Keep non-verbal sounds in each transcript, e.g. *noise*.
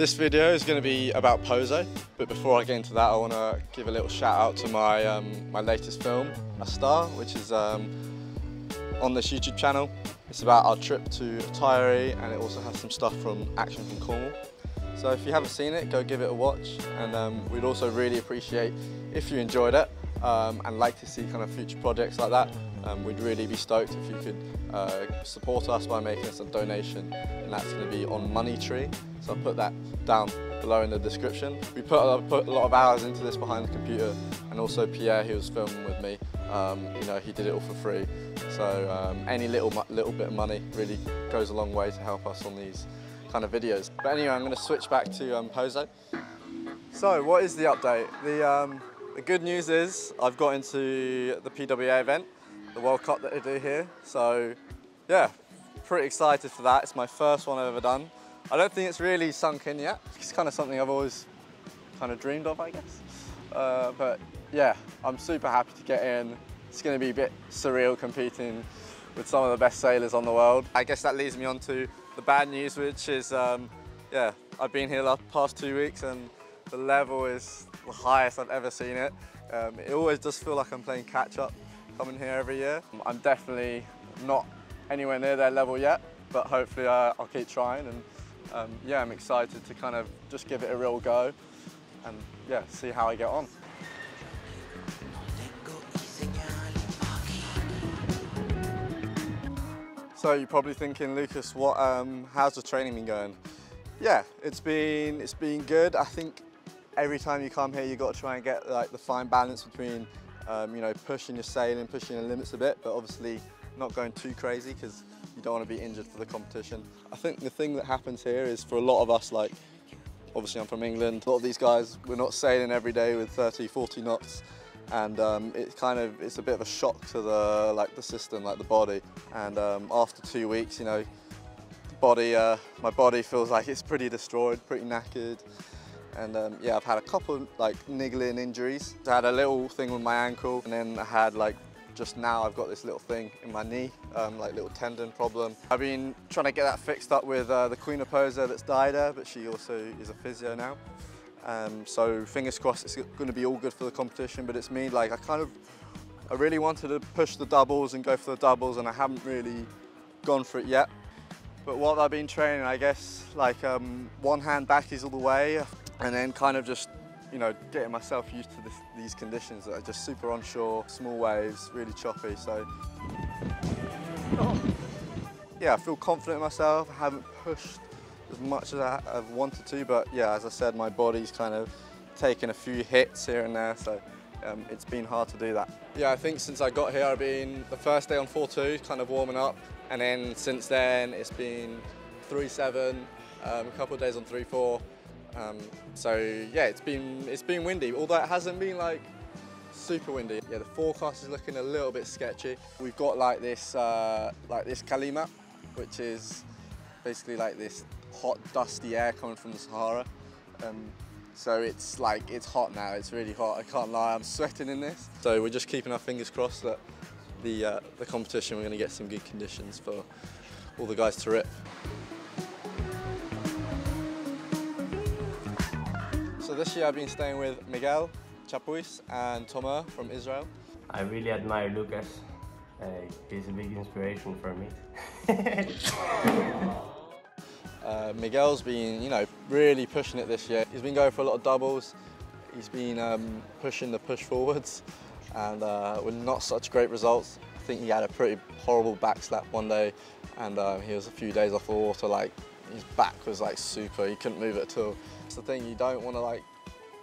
This video is going to be about Pozo, but before I get into that I want to give a little shout out to my, um, my latest film, A Star, which is um, on this YouTube channel. It's about our trip to Tiree and it also has some stuff from Action from Cornwall. So if you haven't seen it, go give it a watch and um, we'd also really appreciate if you enjoyed it um, and like to see kind of future projects like that. Um, we'd really be stoked if you could uh, support us by making us a donation and that's going to be on Monetree. So I'll put that down below in the description. We put a, put a lot of hours into this behind the computer and also Pierre who was filming with me, um, you know, he did it all for free. So um, any little, little bit of money really goes a long way to help us on these kind of videos. But anyway, I'm going to switch back to um, Pozo. So what is the update? The, um, the good news is I've got into the PWA event, the World Cup that they do here. So yeah, pretty excited for that. It's my first one I've ever done. I don't think it's really sunk in yet. It's kind of something I've always kind of dreamed of, I guess. Uh, but yeah, I'm super happy to get in. It's going to be a bit surreal competing with some of the best sailors on the world. I guess that leads me on to the bad news, which is, um, yeah, I've been here the past two weeks and the level is the highest I've ever seen it. Um, it always does feel like I'm playing catch up coming here every year. I'm definitely not anywhere near their level yet, but hopefully uh, I'll keep trying and um, yeah, I'm excited to kind of just give it a real go and yeah, see how I get on. So you're probably thinking, Lucas, what, um, how's the training been going? Yeah, it's been, it's been good. I think every time you come here, you've got to try and get like the fine balance between, um, you know, pushing your sailing, pushing your limits a bit, but obviously not going too crazy because you don't want to be injured for the competition. I think the thing that happens here is for a lot of us, like, obviously I'm from England, a lot of these guys, we're not sailing every day with 30, 40 knots and um, it's kind of it's a bit of a shock to the like the system, like the body. And um, after two weeks, you know, body, uh, my body feels like it's pretty destroyed, pretty knackered. And um, yeah, I've had a couple like niggling injuries. I had a little thing with my ankle, and then I had like just now I've got this little thing in my knee, um, like little tendon problem. I've been trying to get that fixed up with uh, the Queen of Pozo that's Daida, but she also is a physio now. Um, so fingers crossed it's going to be all good for the competition, but it's me, like I kind of, I really wanted to push the doubles and go for the doubles and I haven't really gone for it yet. But what I've been training, I guess, like um, one hand back is all the way and then kind of just, you know, getting myself used to this, these conditions that are just super onshore, small waves, really choppy. So, yeah, I feel confident in myself. I haven't pushed as much as I, have wanted to, but yeah, as I said, my body's kind of taken a few hits here and there, so um, it's been hard to do that. Yeah, I think since I got here, I've been the first day on 4-2, kind of warming up, and then since then it's been 3-7, um, a couple of days on 3-4. Um, so yeah, it's been it's been windy, although it hasn't been like super windy. Yeah, the forecast is looking a little bit sketchy. We've got like this uh, like this calima, which is basically like this hot, dusty air coming from the Sahara. Um, so it's like, it's hot now, it's really hot, I can't lie, I'm sweating in this. So we're just keeping our fingers crossed that the, uh, the competition, we're going to get some good conditions for all the guys to rip. So this year I've been staying with Miguel Chapuis and Tomer from Israel. I really admire Lucas. Uh, he's a big inspiration for me. *laughs* Uh, Miguel's been, you know, really pushing it this year. He's been going for a lot of doubles. He's been um, pushing the push forwards and uh, with not such great results. I think he had a pretty horrible back slap one day and uh, he was a few days off the water, like his back was like super, he couldn't move it at all. It's the thing, you don't want to like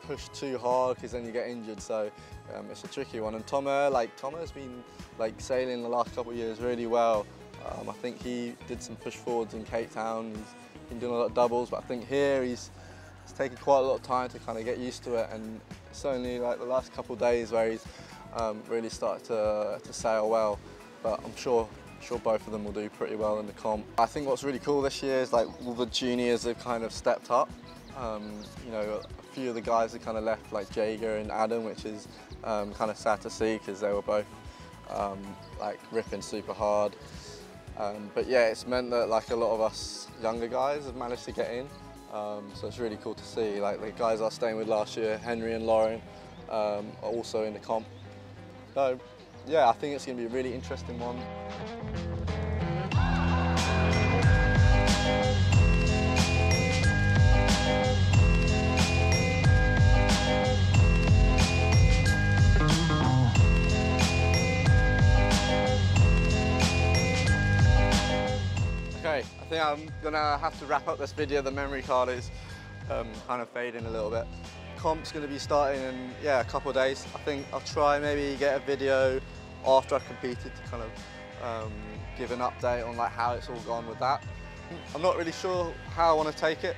push too hard because then you get injured, so um, it's a tricky one. And Tomer, like Tomer's been like sailing the last couple of years really well. Um, I think he did some push forwards in Cape Town. He's been doing a lot of doubles, but I think here he's, he's taken quite a lot of time to kind of get used to it, and it's only like the last couple of days where he's um, really started to, to sail well. But I'm sure sure both of them will do pretty well in the comp. I think what's really cool this year is like all the juniors have kind of stepped up. Um, you know, a few of the guys have kind of left, like Jaeger and Adam, which is um, kind of sad to see because they were both um, like ripping super hard. Um, but yeah, it's meant that like a lot of us younger guys have managed to get in. Um, so it's really cool to see. Like the guys I was staying with last year, Henry and Lauren, um, are also in the comp. So yeah, I think it's going to be a really interesting one. Okay, I think I'm gonna have to wrap up this video. The memory card is um, kind of fading a little bit. Comp's gonna be starting in yeah a couple days. I think I'll try maybe get a video after I've competed to kind of um, give an update on like how it's all gone with that. I'm not really sure how I want to take it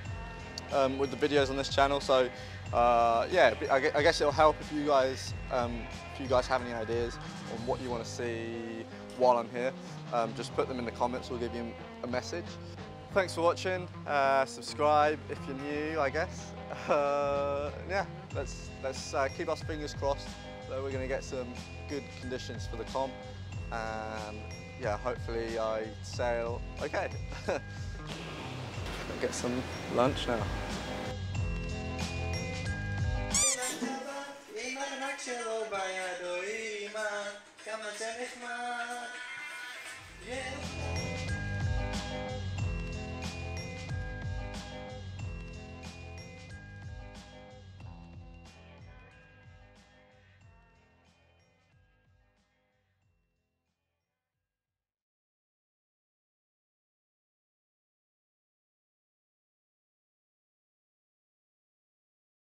um, with the videos on this channel. So uh, yeah, I I guess it'll help if you guys um, if you guys have any ideas on what you want to see while I'm here. Um, just put them in the comments. We'll give you a message. Thanks for watching. Uh, subscribe if you're new, I guess. *laughs* Uh, yeah, let's let's uh, keep our fingers crossed that we're going to get some good conditions for the comp, and yeah, hopefully I sail okay. *laughs* Get some lunch now.